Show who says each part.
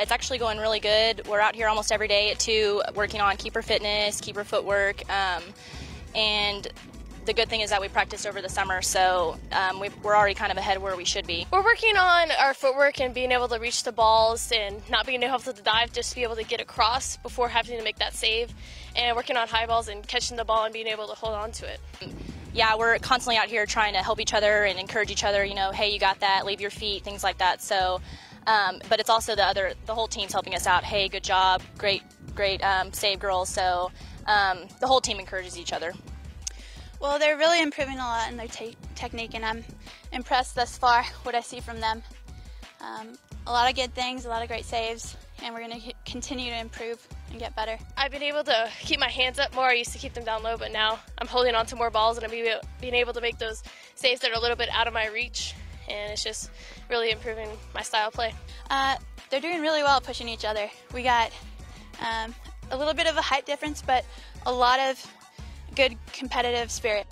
Speaker 1: it's actually going really good. We're out here almost every day at 2 working on keeper fitness, keeper footwork, um, and the good thing is that we practiced over the summer, so um, we are already kind of ahead where we should be.
Speaker 2: We're working on our footwork and being able to reach the balls and not being able to dive, just to be able to get across before having to make that save, and working on high balls and catching the ball and being able to hold on to it.
Speaker 1: Yeah, we're constantly out here trying to help each other and encourage each other. You know, hey, you got that, leave your feet, things like that. So, um, but it's also the other, the whole team's helping us out. Hey, good job, great, great um, save, girls. So um, the whole team encourages each other.
Speaker 3: Well, they're really improving a lot in their te- technique, and I'm impressed thus far what I see from them. Um, a lot of good things, a lot of great saves, and we're going to continue to improve and get better.
Speaker 2: I've been able to keep my hands up more. I used to keep them down low, but now I'm holding on to more balls and I'm being able to make those saves that are a little bit out of my reach, and it's just really improving my style of play.
Speaker 3: Uh, they're doing really well pushing each other. We got um, a little bit of a height difference, but a lot of good competitive spirit.